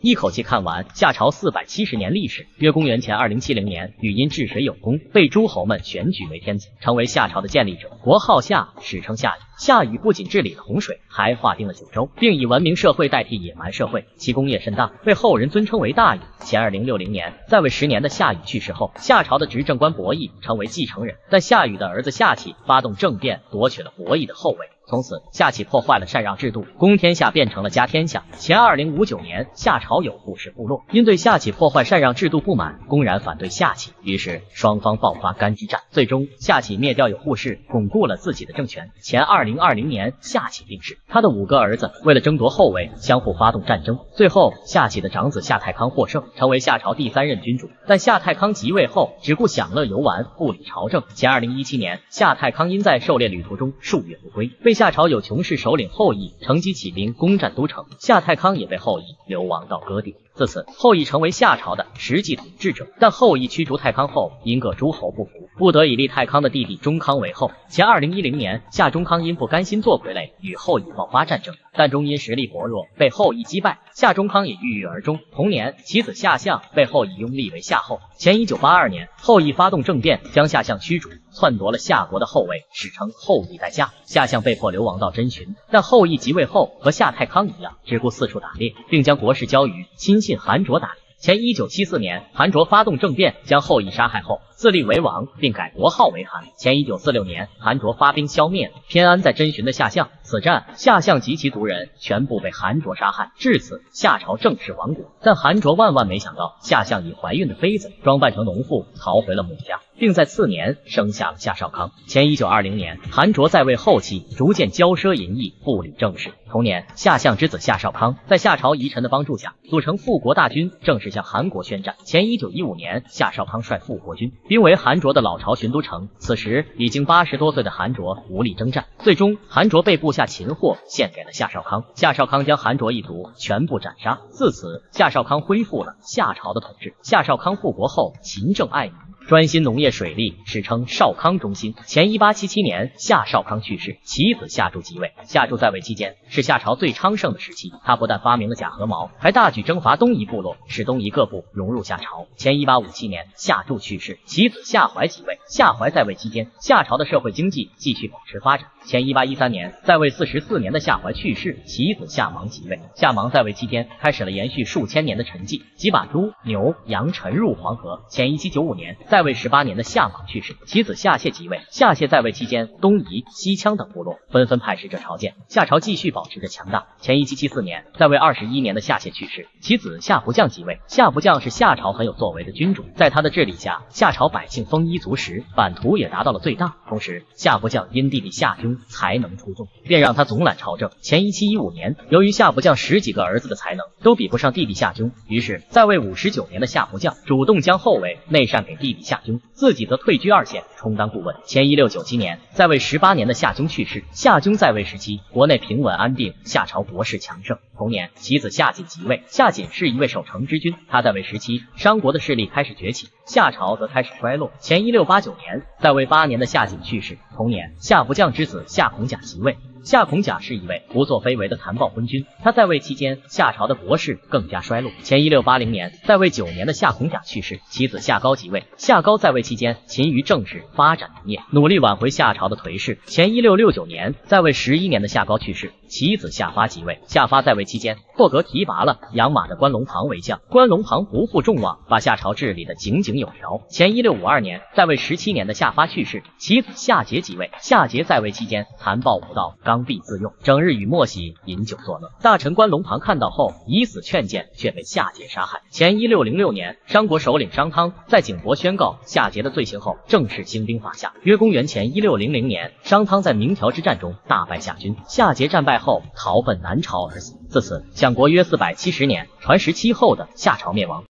一口气看完夏朝四百七十年历史。约公元前二零七零年，禹因治水有功，被诸侯们选举为天子，成为夏朝的建立者。国号夏，史称夏禹。夏禹不仅治理了洪水，还划定了九州，并以文明社会代替野蛮社会，其功业甚大，被后人尊称为大禹。前二零六零年，在位十年的夏禹去世后，夏朝的执政官伯益成为继承人，但夏禹的儿子夏启发动政变，夺取了伯益的后位。从此，夏启破坏了禅让制度，公天下变成了家天下。前二零五九年，夏朝有护氏部落因对夏启破坏禅让制度不满，公然反对夏启，于是双方爆发干支战。最终，夏启灭掉有护氏，巩固了自己的政权。前二零二零年，夏启病逝，他的五个儿子为了争夺后位，相互发动战争。最后，夏启的长子夏太康获胜，成为夏朝第三任君主。但夏太康即位后，只顾享乐游玩，不理朝政。前二零一七年，夏太康因在狩猎旅途中数月不归，被夏朝有穷氏首领后羿乘机起兵攻占都城，夏太康也被后羿流亡到戈地。自此，后羿成为夏朝的实际统治者。但后羿驱逐太康后，因各诸侯不服，不得已立太康的弟弟中康为后。前二零一零年，夏中康因不甘心做傀儡，与后羿爆发战争，但终因实力薄弱，被后羿击败。夏中康也郁郁而终。同年，其子夏相被后羿拥立为夏后。前一九八二年，后羿发动政变，将夏相驱逐。篡夺了夏国的后位，史称后羿代夏。夏相被迫流亡到真寻，但后羿即位后和夏太康一样，只顾四处打猎，并将国事交于亲信韩卓打。前一九七四年，韩卓发动政变，将后羿杀害后。自立为王，并改国号为韩。前一九四六年，韩卓发兵消灭了偏安在真寻的夏相，此战夏相及其族人全部被韩卓杀害。至此，夏朝正式亡国。但韩卓万万没想到，夏相以怀孕的妃子装扮成农妇逃回了母家，并在次年生下了夏少康。前一九二零年，韩卓在位后期逐渐骄奢淫逸，不理政事。同年，夏相之子夏少康在夏朝遗臣的帮助下，组成复国大军，正式向韩国宣战。前一九一五年，夏少康率复国军。因为韩卓的老巢寻都城，此时已经八十多岁的韩卓无力征战，最终韩卓被部下擒获，献给了夏少康。夏少康将韩卓一族全部斩杀，自此夏少康恢复了夏朝的统治。夏少康复国后，勤政爱民。专心农业水利，史称少康中兴。前一八七七年，夏少康去世，其子夏柱即位。夏柱在位期间是夏朝最昌盛的时期，他不但发明了假禾毛，还大举征伐东夷部落，使东夷各部融入夏朝。前一八五七年，夏柱去世，其子夏怀即位。夏怀在位期间，夏朝的社会经济继续保持发展。前一八一三年，在位四十四年的夏怀去世，其子夏芒即位。夏芒在位期间，开始了延续数千年的沉寂，几把猪、牛、羊沉入黄河。前一七九五年，在位十八年的夏芒去世，其子夏谢即位。夏谢在位期间，东夷、西羌等部落纷纷派使者朝见，夏朝继续保持着强大。前一七七四年，在位二十一年的夏谢去世，其子夏不将即位。夏不将是夏朝很有作为的君主，在他的治理下，夏朝百姓丰衣足食，版图也达到了最大。同时，夏不将因弟弟夏雍。才能出众，便让他总揽朝政。前一七一五年，由于夏不将十几个儿子的才能都比不上弟弟夏军，于是在位五十九年的夏不将主动将后位内禅给弟弟夏军，自己则退居二线，充当顾问。前一六九七年，在位十八年的夏军去世，夏军在位时期国内平稳安定，夏朝国势强盛。同年，其子夏瑾即位。夏瑾是一位守城之君，他在位时期，商国的势力开始崛起，夏朝则开始衰落。前一六八九年，在位八年的夏瑾去世。同年，夏不将之子夏孔甲即位。夏孔甲是一位胡作非为的残暴昏君，他在位期间，夏朝的国势更加衰落。前一六八零年，在位九年的夏孔甲去世，其子夏高即位。夏高在位期间，勤于政治，发展农业，努力挽回夏朝的颓势。前一六六九年，在位十一年的夏高去世，其子夏发即位。夏发在位期间，破格提拔了养马的关龙庞为将，关龙庞不负众望，把夏朝治理的井井有条。前一六五二年，在位十七年的夏发去世，其子夏桀即位。夏桀在位期间，残暴无道。刚愎自用，整日与莫喜饮酒作乐。大臣关龙庞看到后，以死劝谏，却被夏桀杀害。前一六零六年，商国首领商汤在景博宣告夏桀的罪行后，正式兴兵伐夏。约公元前一六零零年，商汤在鸣条之战中大败夏军，夏桀战败后逃奔南朝而死。自此，享国约四百七十年，传十七后的夏朝灭亡。